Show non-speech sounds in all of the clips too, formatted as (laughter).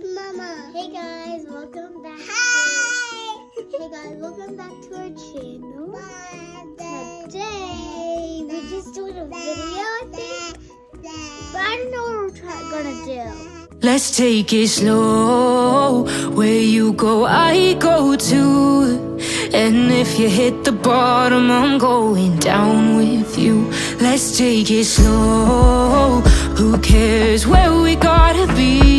Mama. Hey guys, welcome back. Hi. To, hey guys, welcome back to our channel. Bye. Today we're just doing a video, I think, but I don't know what we're try- gonna do. Let's take it slow. Where you go, I go too. And if you hit the bottom, I'm going down with you. Let's take it slow. Who cares where we gotta be?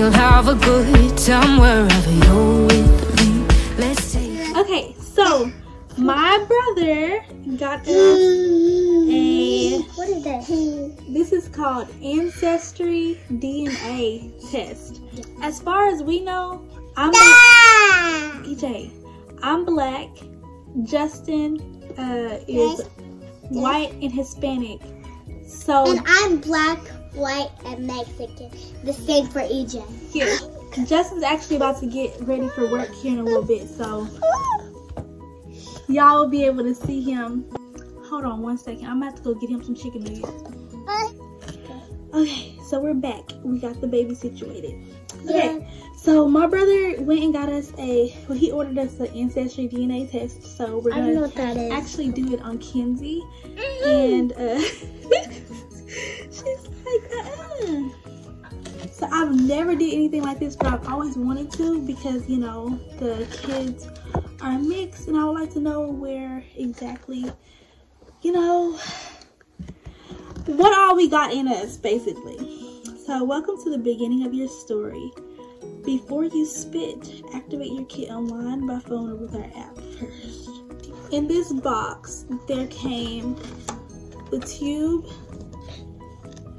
You know you'll have a good time wherever you're with me. Let's take Okay, so my brother got us a. What is this? This is called Ancestry DNA test. As far as we know, I'm. EJ. I'm black. Justin uh, is white and Hispanic. So And I'm black, white, and Mexican. The same for EJ. yeah, Justin's actually about to get ready for work here in a little bit. So y'all will be able to see him. Hold on one second. I'm about to go get him some chicken nuggets. Okay, so we're back. We got the baby situated. Okay, so my brother went and got us a. Well, he ordered us an ancestry DNA test. So we're I don't know gonna what that is. actually do it on Kenzie, and uh, (laughs) So I've never did anything like this, but I've always wanted to because you know the kids are mixed, and I would like to know where exactly, you know, what all we got in us, basically. So, welcome to the beginning of your story. Before you spit, activate your kit online by phone or with our app first. In this box, there came the tube,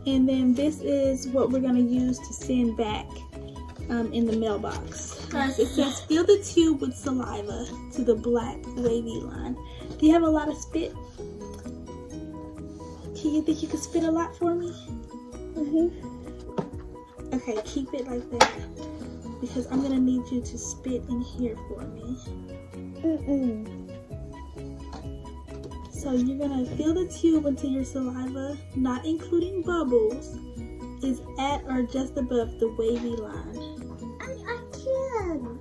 and then this is what we're going to use to send back um, in the mailbox. It says fill the tube with saliva to the black wavy line. Do you have a lot of spit? Can you think you could spit a lot for me? Mm-hmm. Okay, keep it like that because I'm gonna need you to spit in here for me. Mm-mm. So you're gonna fill the tube until your saliva, not including bubbles, is at or just above the wavy line. I, I can.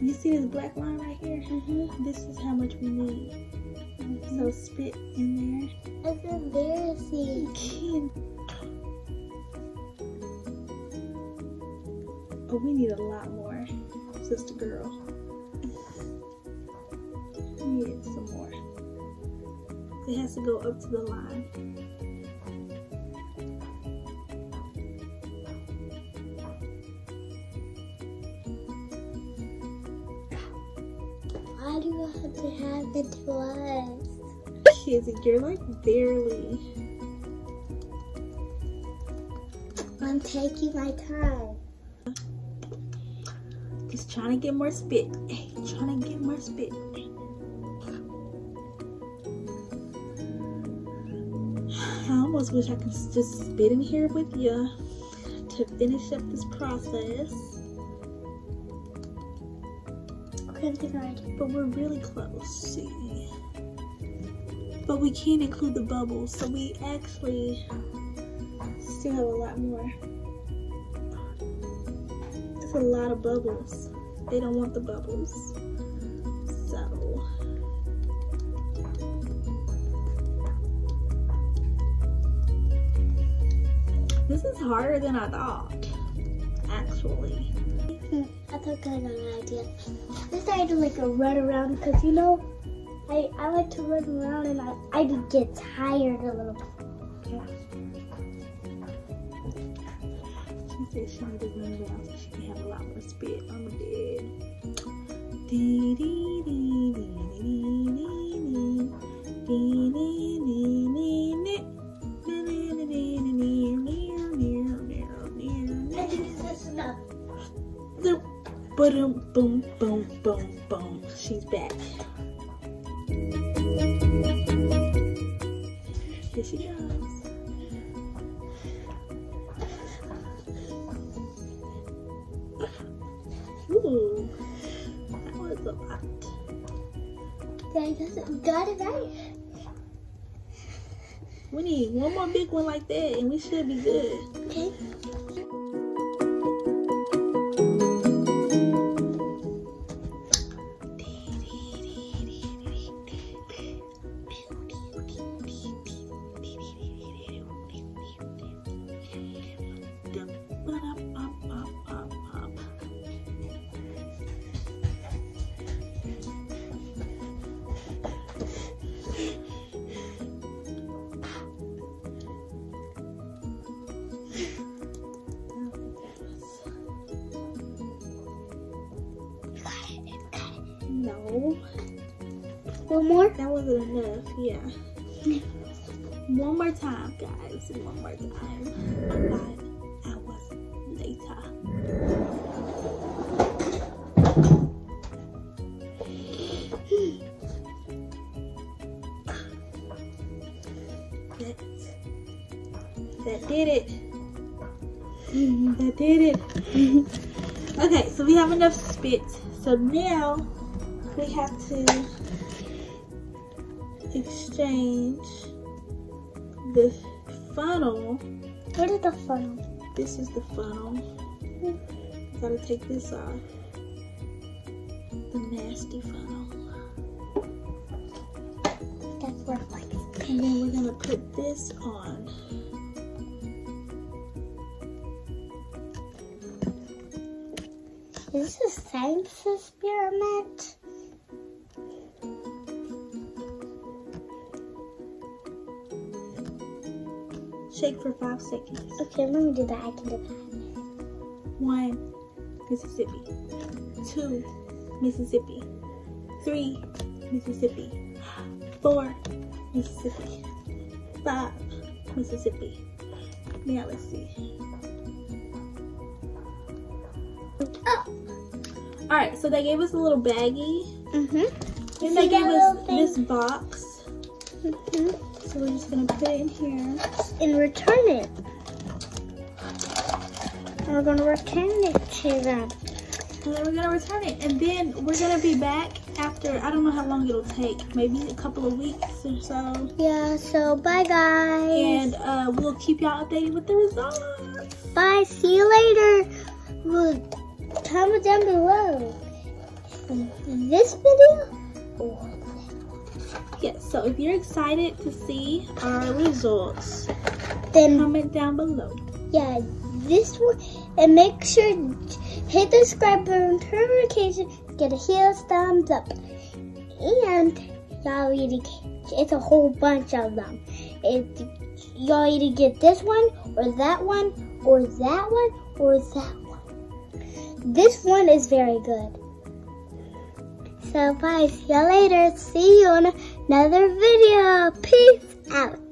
You see this black line right here? Mm-hmm. This is how much we need. So spit in there. It's embarrassing. You Can. Oh, we need a lot more, sister girl. It has to go up to the line. Why do you have to have the us? Kizzy, you're like barely. I'm taking my time. Just trying to get more spit. Hey, trying to get more spit. Almost wish I could just spit in here with you to finish up this process. Crimson Red. But we're really close, see. But we can't include the bubbles, so we actually still have a lot more. It's a lot of bubbles. They don't want the bubbles. So. This is harder than I thought, actually. I thought I got an idea. I started to like a run around because you know, I I like to run around and I I get tired a little. bit. She said she needed to run around so she can have a lot more spit on the bed. Dee, dee, dee, She's back. Here she goes. Ooh, that was a lot. Dad got it, got it right. We need one more big one like that, and we should be good. Okay. One more. that wasn't enough. Yeah. One more time, guys. One more time. Five hours later. (sighs) That, that did it. Mm-hmm. That did it. (laughs) okay, so we have enough spit. So now we have to exchange the funnel. What is the funnel? This is the funnel. Gotta take this off. The nasty funnel. That's what like. And then we're gonna put this on. Is this a science experiment? Shake for five seconds. Okay, let me do that. I can do that. One, Mississippi. Two, Mississippi. Three, Mississippi. Four, Mississippi. Five, Mississippi. Now let's see. Oh. All right, so they gave us a little baggie, Mm-hmm. and they gave us this box. mm-hmm. So we're just gonna put it in here. And return it. And we're gonna return it to them. And then we're gonna return it, and then we're gonna be back after I don't know how long it'll take, maybe a couple of weeks or so, Yeah. So bye, guys. and uh, we'll keep y'all updated with the results. Bye. See you later. Well, comment down below. This video. or Yes, so if you're excited to see our results, Then comment down below. yeah, this one. And make sure to hit the subscribe button, turn notification, get a huge thumbs up. And y'all either it's a whole bunch of them. If y'all either get this one or that one or that one or that one. This one is very good. So bye, see you later. See you on another video. Peace out.